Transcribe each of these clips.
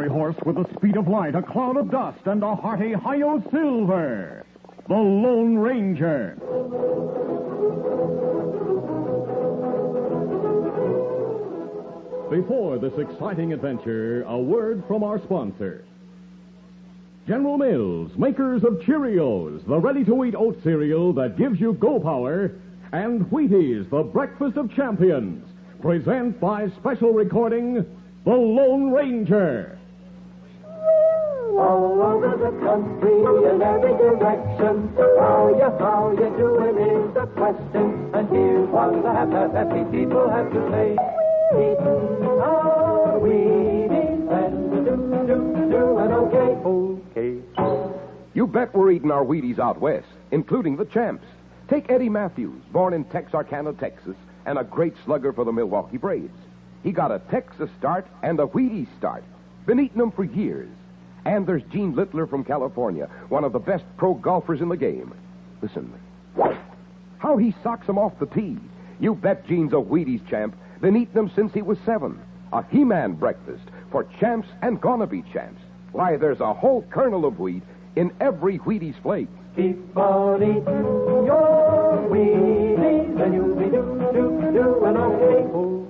fiery horse with the speed of light, a cloud of dust, and a hearty Hi-Yo Silver, the Lone Ranger. Before this exciting adventure, a word from our sponsor. General Mills, makers of Cheerios, the ready-to-eat oat cereal that gives you go power, and Wheaties, the breakfast of champions, present by special recording The Lone Ranger. All over the country in every direction. How you, how you doing is the question. And here's what the happy, happy people have to say. Eating our oh, Wheaties and do, do, doing okay. Okay. You bet we're eating our Wheaties out west, including the champs. Take Eddie Mathews, born in Texarkana, Texas, and a great slugger for the Milwaukee Braves. He got a Texas start and a Wheaties start. Been eating them for years. And there's Gene Littler from California, one of the best pro golfers in the game. Listen. How he socks them off the tee. You bet Gene's a Wheaties champ. Been eating them since he was seven. A He-Man breakfast for champs and gonna be champs. Why, there's a whole kernel of wheat in every Wheaties flake. Keep on eating your Wheaties and you'll be do, do, doing okay. Okay.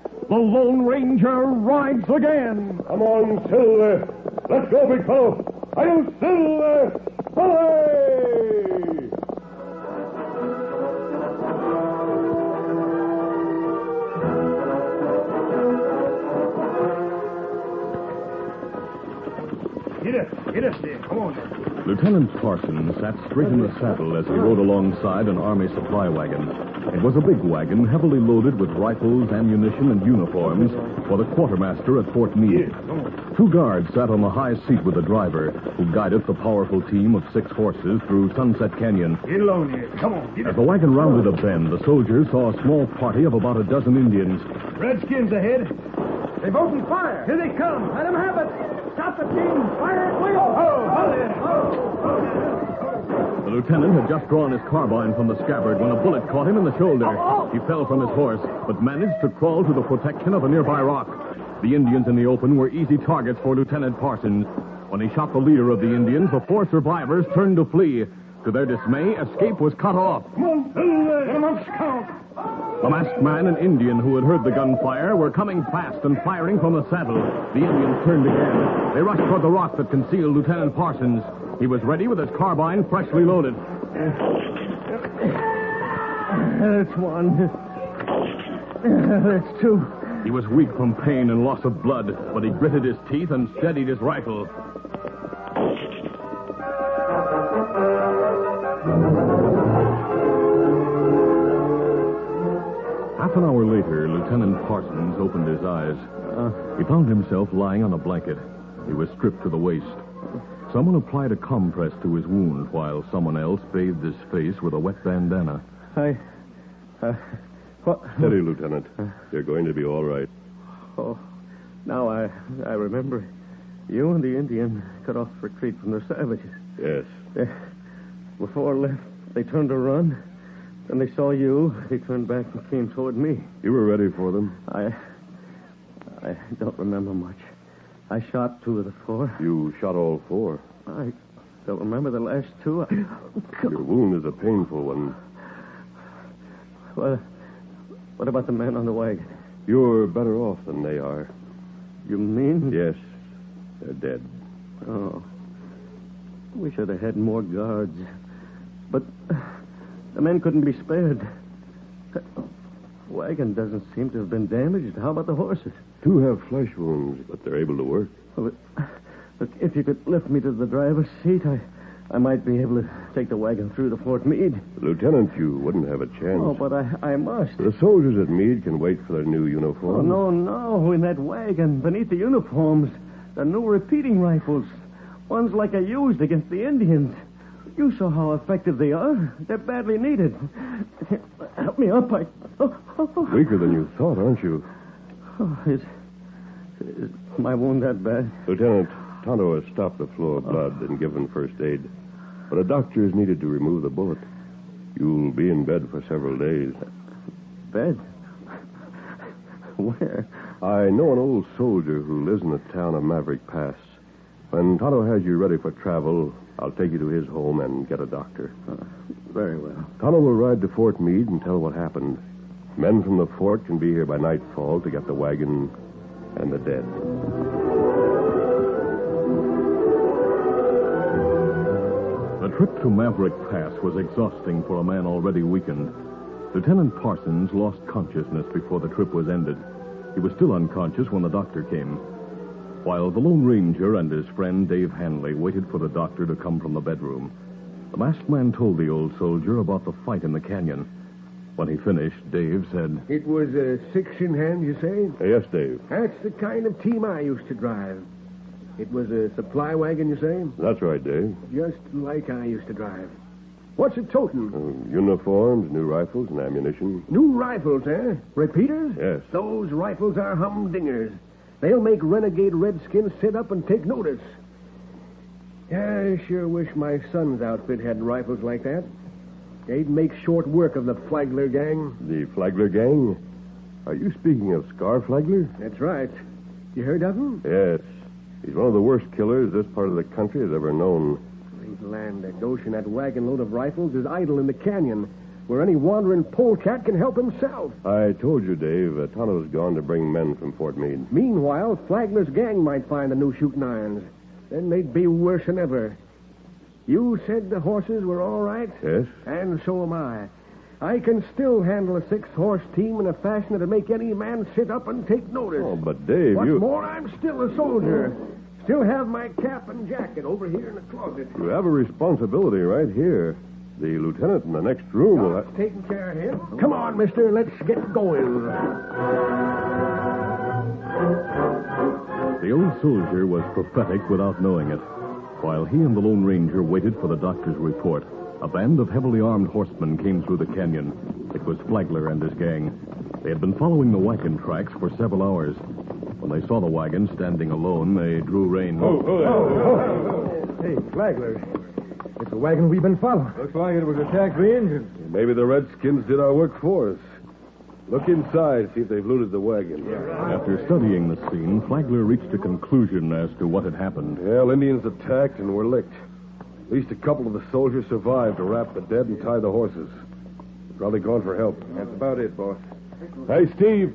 The Lone Ranger rides again. Come on, Silver. Let's go, big fellow. Are you Silver? Get up, get up there. Come on. Lieutenant Parsons sat straight in the saddle as he rode alongside an army supply wagon. It was a big wagon, heavily loaded with rifles, ammunition, and uniforms for the quartermaster at Fort Meade. Two guards sat on the high seat with the driver, who guided the powerful team of six horses through Sunset Canyon. Get along here. Come on, get As the wagon rounded a bend, the soldiers saw a small party of about a dozen Indians. Redskins ahead. They've opened fire. Here they come. Let them have it. Stop the team. Fire at will. Oh, oh, The lieutenant had just drawn his carbine from the scabbard when a bullet caught him in the shoulder. Oh, oh. He fell from his horse, but managed to crawl to the protection of a nearby rock. The Indians in the open were easy targets for Lieutenant Parsons. When he shot the leader of the Indians, the four survivors turned to flee. To their dismay, escape was cut off. Come on, Silver. Get 'em up, scout. The masked man and Indian who had heard the gunfire were coming fast and firing from the saddle. The Indians turned again. They rushed toward the rock that concealed Lieutenant Parsons. He was ready with his carbine freshly loaded. That's one. That's two. He was weak from pain and loss of blood, but he gritted his teeth and steadied his rifle. Half an hour later, Lieutenant Parsons opened his eyes. he found himself lying on a blanket. He was stripped to the waist. Someone applied a compress to his wound while someone else bathed his face with a wet bandana. I. Uh, what? Steady, Lieutenant. You're going to be all right. Oh, now I I remember. You and the Indian cut off retreat from the savages. Yes. They, before left, they turned to run. Then they saw you. They turned back and came toward me. You were ready for them. I. I don't remember much. I shot two of the four. You shot all four. I don't remember the last two. I, Your wound is a painful one. Well, what about the man on the wagon? You're better off than they are. You mean? Yes. They're dead. Oh. We should have had more guards. But the men couldn't be spared. The wagon doesn't seem to have been damaged. How about the horses? Two have flesh wounds, but they're able to work. Well, but, look, if you could lift me to the driver's seat, I, I might be able to take the wagon through to Fort Meade. Lieutenant, you wouldn't have a chance. Oh, but I, I must. The soldiers at Meade can wait for their new uniforms. Oh, uniforms. no, no. In that wagon, beneath the uniforms, the new repeating rifles. Ones like I used against the Indians. You saw how effective they are. They're badly needed. Help me up. I. Oh, oh, oh. Weaker than you thought, aren't you? Oh, is, is my wound that bad? Lieutenant, Tonto has stopped the flow of blood and given first aid. But a doctor is needed to remove the bullet. You'll be in bed for several days. Bed? Where? I know an old soldier who lives in the town of Maverick Pass. When Tonto has you ready for travel, I'll take you to his home and get a doctor. Uh, very well. Tonto will ride to Fort Meade and tell what happened. Men from the fort can be here by nightfall to get the wagon and the dead. The trip to Maverick Pass was exhausting for a man already weakened. Lieutenant Parsons lost consciousness before the trip was ended. He was still unconscious when the doctor came. While the Lone Ranger and his friend Dave Manley waited for the doctor to come from the bedroom, the masked man told the old soldier about the fight in the canyon. When he finished, Dave said, It was a six in hand, you say? Yes, Dave. That's the kind of team I used to drive. It was a supply wagon, you say? That's right, Dave. Just like I used to drive. What's it toting? Uh, uniforms, new rifles, and ammunition. New rifles, eh? Repeaters? Yes. Those rifles are humdingers. They'll make renegade redskins sit up and take notice. I sure wish my son's outfit had rifles like that. They'd make short work of the Flagler gang. The Flagler gang? Are you speaking of Scar Flagler? That's right. You heard of him? Yes. He's one of the worst killers this part of the country has ever known. Great land, that notion that wagon load of rifles is idle in the canyon, where any wandering polecat can help himself. I told you, Dave, uh, Tonto's gone to bring men from Fort Meade. Meanwhile, Flagler's gang might find the new shooting irons. Then they'd be worse than ever. You said the horses were all right? Yes? And so am I. I can still handle a six-horse team in a fashion that'll make any man sit up and take notice. Oh, but Dave, What's you more, I'm still a soldier. Still have my cap and jacket over here in the closet. you have a responsibility right here. The lieutenant in the next room will God's have... taking care of him. Come on, mister. Let's get going. The old soldier was prophetic without knowing it. While he and the Lone Ranger waited for the doctor's report, a band of heavily armed horsemen came through the canyon. It was Flagler and his gang. They had been following the wagon tracks for several hours. When they saw the wagon standing alone, they drew rein. Oh, oh, oh, hey, Flagler. It's the wagon we've been following. Looks like it was attacked by Indians. Maybe the Redskins did our work for us. Look inside, see if they've looted the wagon. After studying the scene, Flagler reached a conclusion as to what had happened. Well, Indians attacked and were licked. At least a couple of the soldiers survived to wrap the dead and tie the horses. Probably gone for help. That's about it, boss. Hey, Steve.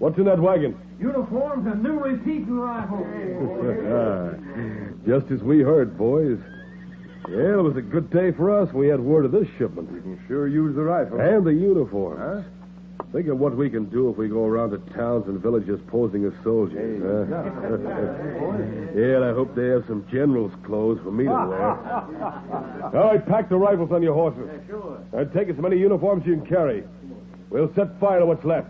What's in that wagon? Uniforms and new repeating rifles. Ah, just as we heard, boys. Yeah, it was a good day for us. We had word of this shipment. We can Sure use the rifle. And the uniforms. Think of what we can do if we go around to towns and villages posing as soldiers. huh? yeah, and I hope they have some general's clothes for me to wear. All right, pack the rifles on your horses. sure. And take as many uniforms as you can carry. We'll set fire to what's left.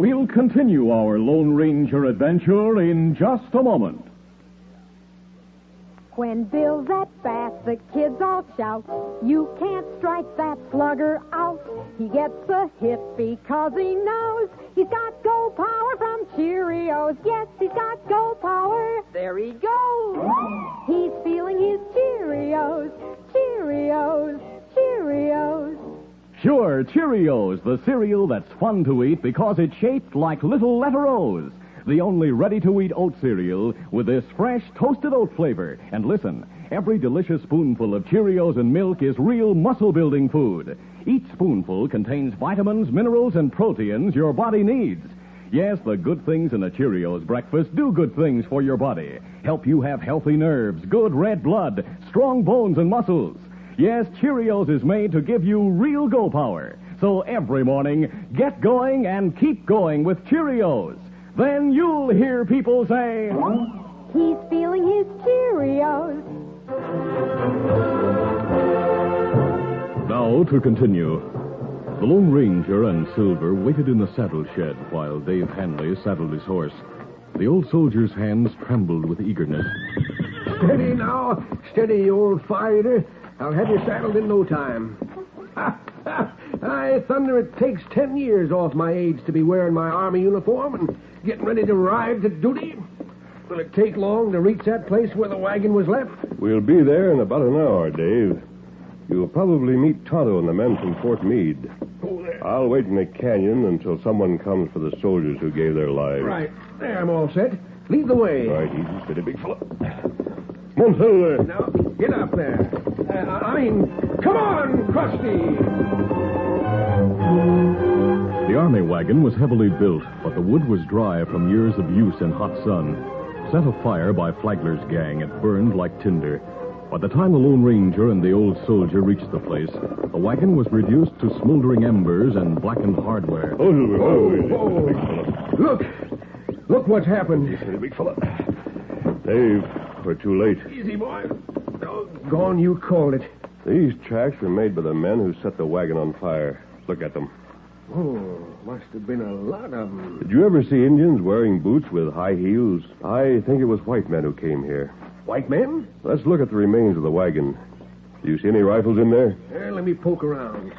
We'll continue our Lone Ranger adventure in just a moment. When Bill's at bat, the kids all shout, You can't strike that slugger out. He gets a hit because he knows he's got go power from Cheerios. Yes, he's got go power. There he goes. He's feeling his Cheerios, Cheerios, Cheerios. Sure, Cheerios, the cereal that's fun to eat because it's shaped like little letter O's. The only ready to eat oat cereal with this fresh toasted oat flavor. And listen, every delicious spoonful of Cheerios and milk is real muscle building food. Each spoonful contains vitamins, minerals, and proteins your body needs. Yes, the good things in a Cheerios breakfast do good things for your body. Help you have healthy nerves, good red blood, strong bones and muscles. Yes, Cheerios is made to give you real go power. So every morning, get going and keep going with Cheerios. Then you'll hear people say, He's feeling his Cheerios. Now to continue. The Lone Ranger and Silver waited in the saddle shed while Dave Manley saddled his horse. The old soldier's hands trembled with eagerness. Steady now. Steady, you old fighter. I'll have you saddled in no time. I thunder it takes ten years off my age to be wearing my army uniform and getting ready to ride to duty. Will it take long to reach that place where the wagon was left? We'll be there in about an hour, Dave. You'll probably meet Tonto and the men from Fort Meade. Oh, there. I'll wait in the canyon until someone comes for the soldiers who gave their lives. Right. There, I'm all set. Lead the way. All right, easy, steady, big on, Silver. Now, get up there. Uh, I mean, come on, Krusty. The army wagon was heavily built, but the wood was dry from years of use in hot sun. Set afire by Flagler's gang, it burned like tinder. By the time the Lone Ranger and the old soldier reached the place, the wagon was reduced to smoldering embers and blackened hardware. Oh, Silver. Oh, Oh. Look. Look what's happened. Steady, big fella. Dave, we're too late. Easy, boy. Gone, you called it. These tracks were made by the men who set the wagon on fire. Look at them. Oh, must have been a lot of them. Did you ever see Indians wearing boots with high heels? I think it was white men who came here. White men? Let's look at the remains of the wagon. Do you see any rifles in there? Eh, let me poke around.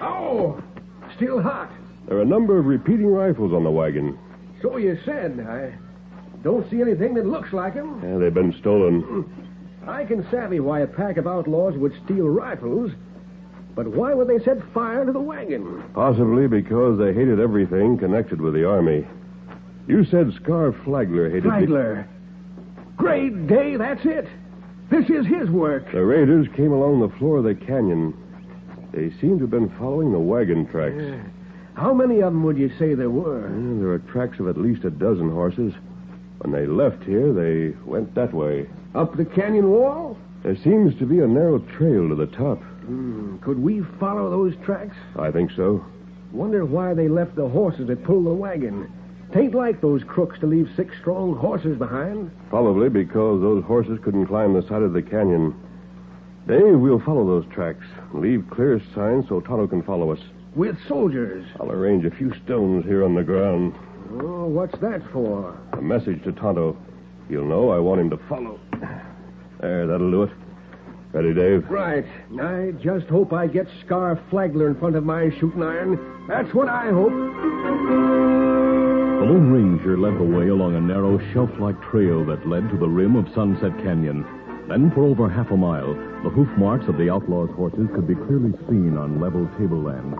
Oh, still hot. There are a number of repeating rifles on the wagon. So you said. I don't see anything that looks like them. Yeah, they've been stolen. I can savvy why a pack of outlaws would steal rifles, but why would they set fire to the wagon? Possibly because they hated everything connected with the army. You said Scar Flagler hated the- Flagler. Great day, that's it. This is his work. The raiders came along the floor of the canyon. They seem to have been following the wagon tracks. How many of them would you say there were? Yeah, there are tracks of at least a dozen horses. When they left here, they went that way. Up the canyon wall? There seems to be a narrow trail to the top. Hmm, Could we follow those tracks? I think so. Wonder why they left the horses that pulled the wagon. Tain't like those crooks to leave six strong horses behind. Probably because those horses couldn't climb the side of the canyon. Dave, we'll follow those tracks. Leave clear signs so Tonto can follow us. With soldiers. I'll arrange a few stones here on the ground. Oh, what's that for? A message to Tonto. He'll know I want him to follow. There, that'll do it. Ready, Dave? Right. I just hope I get Scar Flagler in front of my shooting iron. That's what I hope. The Lone Ranger led the way along a narrow shelf-like trail that led to the rim of Sunset Canyon. Then, for over half a mile, the hoof marks of the outlaws' horses could be clearly seen on level tableland.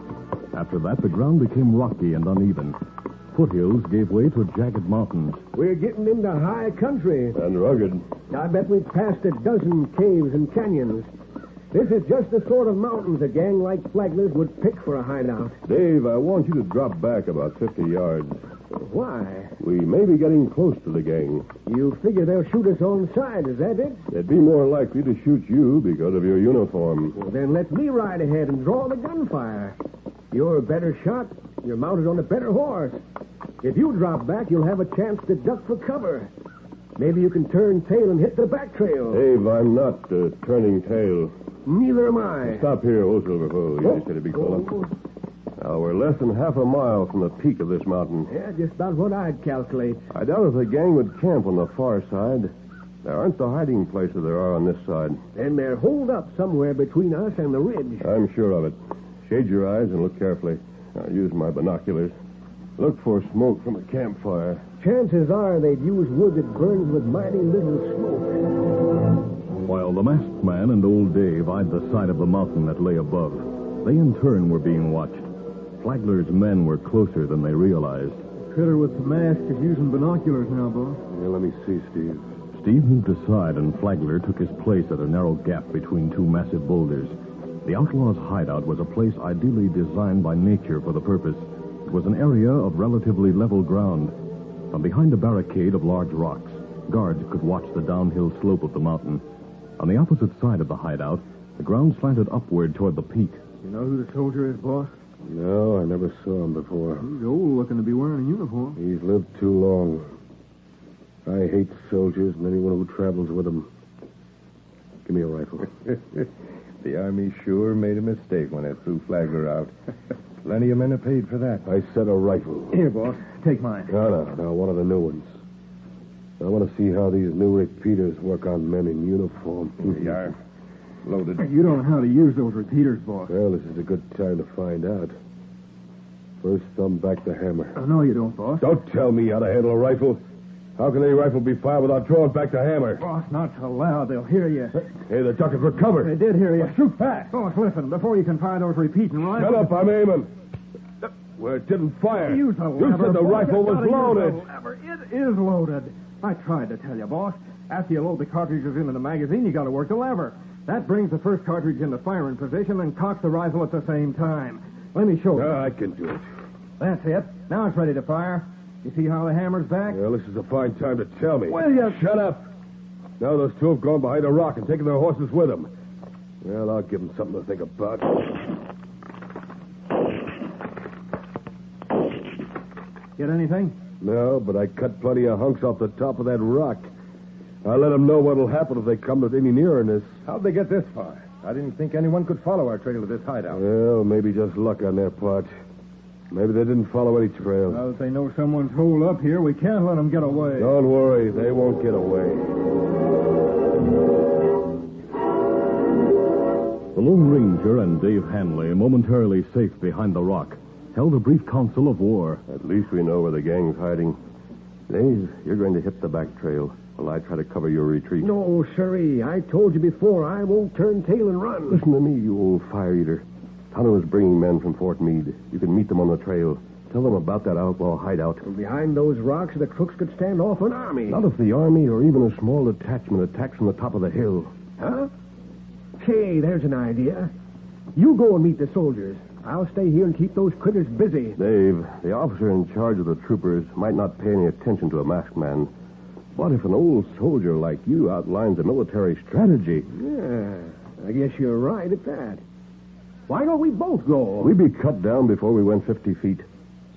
After that, the ground became rocky and uneven. Foothills gave way to jagged mountains. We're getting into high country. And rugged. I bet we've passed a dozen caves and canyons. This is just the sort of mountains a gang like Flagler's would pick for a hideout. Dave, I want you to drop back about 50 yards. Why? We may be getting close to the gang. You figure they'll shoot us on sight, is that it? They'd be more likely to shoot you because of your uniform. Well, then let me ride ahead and draw the gunfire. You're a better shot. You're mounted on a better horse. If you drop back, you'll have a chance to duck for cover. Maybe you can turn tail and hit the back trail. Dave, I'm not uh, turning tail. Neither am I. Stop here, old Silver. Oh, Oh, easy, steady, big fella. oh, Now, we're less than half a mile from the peak of this mountain. yeah, just about what I'd calculate. I doubt if the gang would camp on the far side. There aren't the hiding places there are on this side. Then they're holed up somewhere between us and the ridge. I'm sure of it. Shade your eyes and look carefully. I'll use my binoculars. Look for smoke from a campfire. Chances are they'd use wood that burns with mighty little smoke. While the masked man and old Dave eyed the side of the mountain that lay above, they in turn were being watched. Flagler's men were closer than they realized. Critter with the mask is using binoculars now, boss. Yeah, let me see, Steve. Steve moved aside, and Flagler took his place at a narrow gap between two massive boulders. The outlaws' hideout was a place ideally designed by nature for the purpose. It was an area of relatively level ground. From behind a barricade of large rocks, guards could watch the downhill slope of the mountain. On the opposite side of the hideout, the ground slanted upward toward the peak. You know who the soldier is, boss? No, I never saw him before. He's old looking to be wearing a uniform. He's lived too long. I hate soldiers and anyone who travels with them. Give me a rifle. the Army sure made a mistake when it threw Flagler out. Plenty of men are paid for that. I said a rifle. Here, boss. Take mine. No, no, no, one of the new ones. I want to see how these new repeaters work on men in uniform. Here you are. Loaded. You don't know how to use those repeaters, boss. Well, this is a good time to find out. First, thumb back the hammer. Uh, no, you don't, boss. Don't tell me how to handle a rifle. How can any rifle be fired without drawing back the hammer? Boss, not so loud. They'll hear you. Hey, the duck has recovered. They did hear you. shoot fast. Boss, listen. Before you can fire those repeating rifles... Shut up, I'm aiming. Well, it didn't fire. Use the you said the boss. rifle was loaded. lever. It is loaded. I tried to tell you, boss. After you load the cartridges into the magazine, you got to work the lever. That brings the first cartridge into firing position and cocks the rifle at the same time. Let me show you. Ah, I can do it. That's it. Now it's ready to fire. You see how the hammer's back? Well, this is a fine time to tell me. Will you? Shut up. Now those two have gone behind a rock and taken their horses with them. Well, I'll give them something to think about. Get anything? No, but I cut plenty of hunks off the top of that rock. I'll let them know what'll happen if they come to any nearer this. How'd they get this far? I didn't think anyone could follow our trail to this hideout. Well, maybe just luck on their part. Maybe they didn't follow any trail. Well, if they know someone's holed up here, we can't let them get away. Don't worry, they won't get away. The Lone Ranger and Dave Manley, momentarily safe behind the rock, held a brief council of war. At least we know where the gang's hiding. Dave, you're going to hit the back trail while I try to cover your retreat. No, sirree. I told you before, I won't turn tail and run. Listen to me, you old fire eater. Tonto is bringing men from Fort Meade. You can meet them on the trail. Tell them about that outlaw hideout. Behind those rocks, the crooks could stand off an army. Not if the army or even a small detachment attacks from the top of the hill. Huh? Say, there's an idea. You go and meet the soldiers. I'll stay here and keep those critters busy. Dave, the officer in charge of the troopers might not pay any attention to a masked man. What if an old soldier like you outlines a military strategy? Yeah, I guess you're right at that. Why don't we both go? We'd be cut down before we went 50 feet.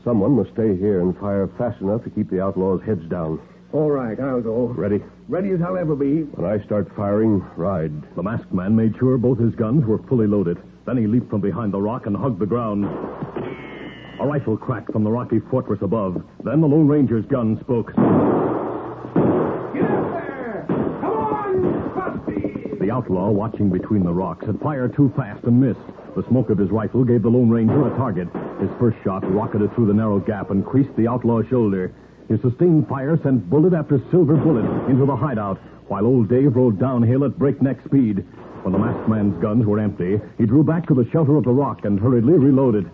Someone must stay here and fire fast enough to keep the outlaws' heads down. All right, I'll go. Ready? Ready as I'll ever be. When I start firing, ride. The masked man made sure both his guns were fully loaded. Then he leaped from behind the rock and hugged the ground. A rifle cracked from the rocky fortress above. Then the Lone Ranger's gun spoke. Get up there! Come on, Busty! The outlaw, watching between the rocks, had fired too fast and missed. The smoke of his rifle gave the Lone Ranger a target. His first shot rocketed through the narrow gap and creased the outlaw's shoulder. His sustained fire sent bullet after silver bullet into the hideout, while old Dave rode downhill at breakneck speed. When the masked man's guns were empty, he drew back to the shelter of the rock and hurriedly reloaded.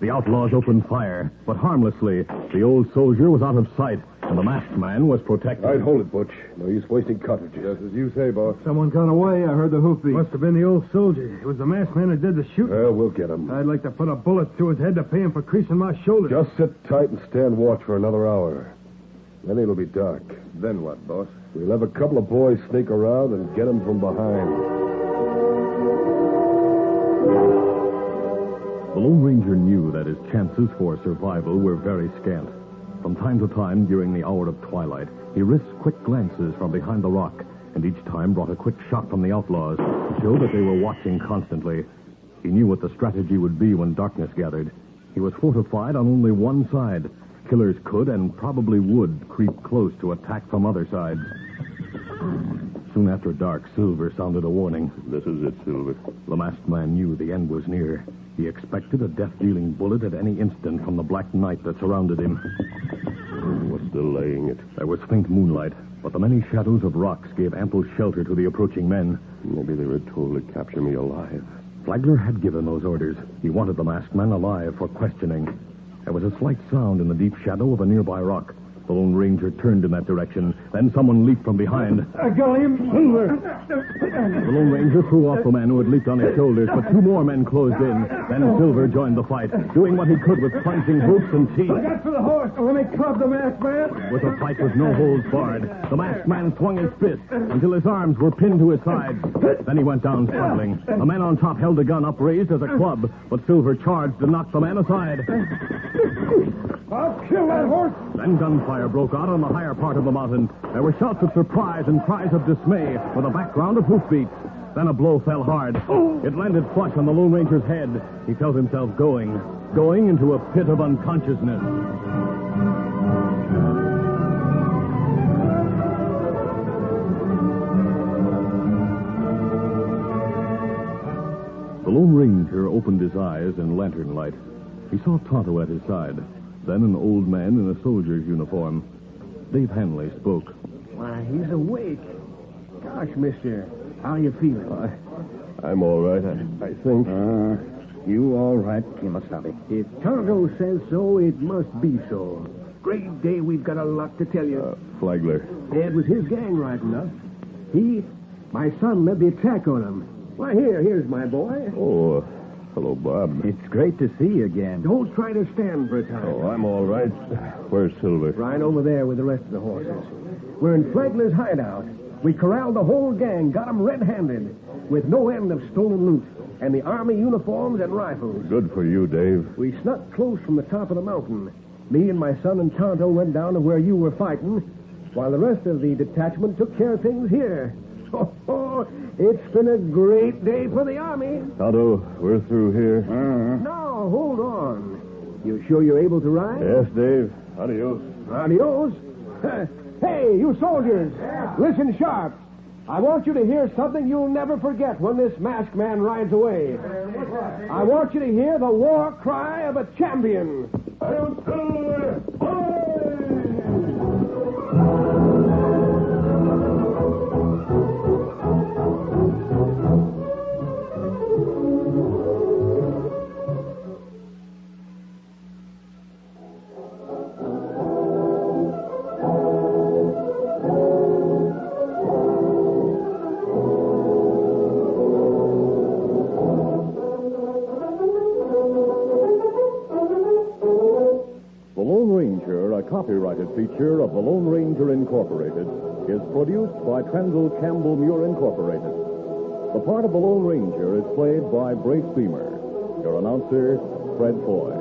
The outlaws opened fire, but harmlessly. The old soldier was out of sight, and the masked man was protected. All right, hold it, Butch. No use wasting cartridges. Just as you say, boss. Someone got away. I heard the hoofbeat. Must have been the old soldier. It was the masked man that did the shooting. Well, we'll get him. I'd like to put a bullet through his head to pay him for creasing my shoulder. Just sit tight and stand watch for another hour. Then it'll be dark. Then what, boss? We'll have a couple of boys sneak around and get him from behind. The Lone Ranger knew that his chances for survival were very scant. From time to time during the hour of twilight, he risked quick glances from behind the rock, and each time brought a quick shot from the outlaws to show that they were watching constantly. He knew what the strategy would be when darkness gathered. He was fortified on only one side. Killers could and probably would creep close to attack from other sides. Soon after dark, Silver sounded a warning. This is it, Silver. The masked man knew the end was near. He expected a death-dealing bullet at any instant from the black night that surrounded him. What's delaying it? There was faint moonlight, but the many shadows of rocks gave ample shelter to the approaching men. Maybe they were told to capture me alive. Flagler had given those orders. He wanted the masked man alive for questioning. There was a slight sound in the deep shadow of a nearby rock. The Lone Ranger turned in that direction, Then someone leaped from behind. I got him. Silver. The Lone Ranger threw off the man who had leaped on his shoulders, but two more men closed in. Then Silver joined the fight, doing what he could with plunging hoops and teeth. I got for the horse. Let me club the masked man. It was a fight with no holds barred. The masked man swung his fist until his arms were pinned to his sides. Then he went down struggling. The man on top held the gun upraised as a club, but Silver charged and knocked the man aside. I'll kill that horse. Then gunfire broke out on the higher part of the mountain. There were shouts of surprise and cries of dismay with a background of hoofbeats. Then a blow fell hard. Oh. It landed flush on the Lone Ranger's head. He felt himself going, going into a pit of unconsciousness. The Lone Ranger opened his eyes in lantern light. He saw Tonto at his side, then an old man in a soldier's uniform. Dave Manley spoke. Why, he's awake. Gosh, mister, how are you feeling? I'm all right, I, I think. Uh, you all right, Kimasabi? If Tonto says so, it must be so. Great day, we've got a lot to tell you. Uh, Flagler. It was his gang right enough. He, my son, led the attack on him. Why, here, here's my boy. Oh, hello, Bob. It's great to see you again. Don't try to stand for a time. Oh, I'm all right. Where's Silver? Right over there with the rest of the horses. We're in Flagler's hideout. We corralled the whole gang, got 'em red-handed, with no end of stolen loot, and the army uniforms and rifles. Good for you, Dave. We snuck close from the top of the mountain. Me and my son and Tonto went down to where you were fighting, while the rest of the detachment took care of things here. Oh, it's been a great day for the army. Tonto, we're through here. Uh, Now, hold on. You sure you're able to ride? Yes, Dave. Adios. Adios. Hey, you soldiers, listen sharp. I want you to hear something you'll never forget when this masked man rides away. I want you to hear the war cry of a champion. Feature of the Lone Ranger Incorporated, is produced by Trendle Campbell Muir Incorporated. The part of the Lone Ranger is played by Brace Beemer. Your announcer, Fred Foy.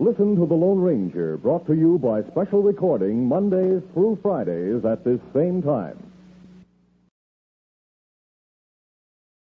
Listen to The Lone Ranger, brought to you by special recording Mondays through Fridays at this same time.